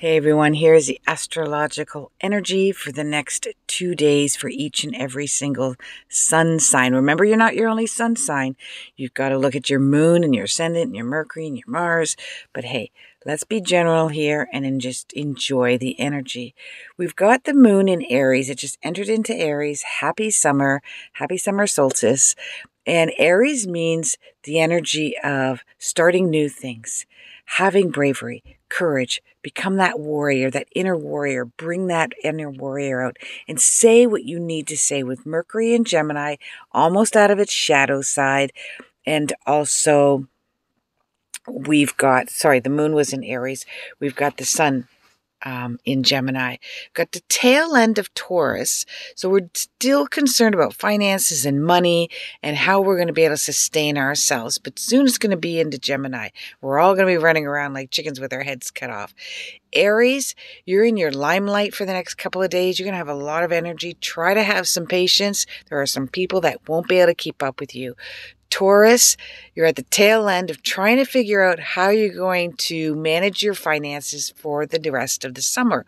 Hey everyone, here's the astrological energy for the next two days for each and every single sun sign. Remember, you're not your only sun sign. You've got to look at your moon and your ascendant and your Mercury and your Mars. But hey, let's be general here and then just enjoy the energy. We've got the moon in Aries. It just entered into Aries. Happy summer. Happy summer solstice. And Aries means the energy of starting new things, having bravery, courage, become that warrior, that inner warrior, bring that inner warrior out and say what you need to say with Mercury and Gemini almost out of its shadow side. And also, we've got, sorry, the moon was in Aries. We've got the sun um, in Gemini. Got the tail end of Taurus. So we're still concerned about finances and money and how we're going to be able to sustain ourselves. But soon it's going to be into Gemini. We're all going to be running around like chickens with our heads cut off. Aries, you're in your limelight for the next couple of days. You're going to have a lot of energy. Try to have some patience. There are some people that won't be able to keep up with you. Taurus, you're at the tail end of trying to figure out how you're going to manage your finances for the rest of the summer.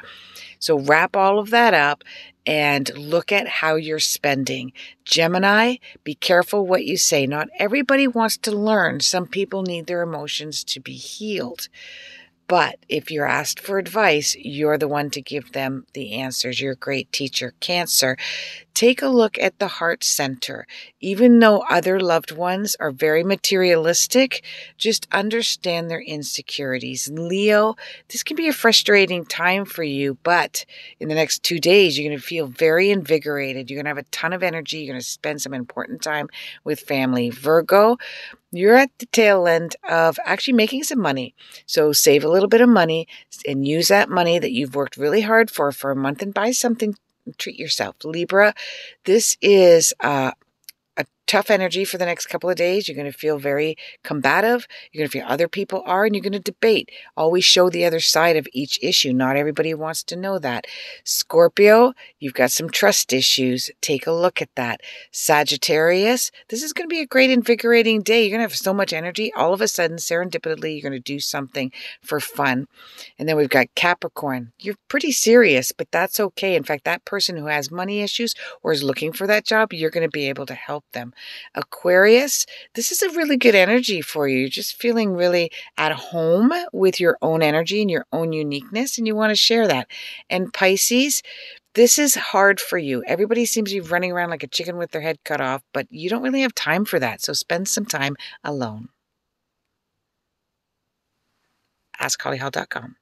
So wrap all of that up and look at how you're spending. Gemini, be careful what you say. Not everybody wants to learn. Some people need their emotions to be healed. But if you're asked for advice, you're the one to give them the answers. You're a great teacher. Cancer, take a look at the heart center. Even though other loved ones are very materialistic, just understand their insecurities. Leo, this can be a frustrating time for you, but in the next two days, you're going to feel very invigorated. You're going to have a ton of energy. You're going to spend some important time with family. Virgo, you're at the tail end of actually making some money. So save a little bit of money and use that money that you've worked really hard for for a month and buy something. Treat yourself. Libra, this is uh, tough energy for the next couple of days. You're going to feel very combative. You're going to feel other people are, and you're going to debate. Always show the other side of each issue. Not everybody wants to know that. Scorpio, you've got some trust issues. Take a look at that. Sagittarius, this is going to be a great invigorating day. You're going to have so much energy. All of a sudden, serendipitously, you're going to do something for fun. And then we've got Capricorn. You're pretty serious, but that's okay. In fact, that person who has money issues or is looking for that job, you're going to be able to help them. Aquarius, this is a really good energy for you. You're just feeling really at home with your own energy and your own uniqueness, and you want to share that. And Pisces, this is hard for you. Everybody seems to be running around like a chicken with their head cut off, but you don't really have time for that. So spend some time alone. AskHollyHall.com.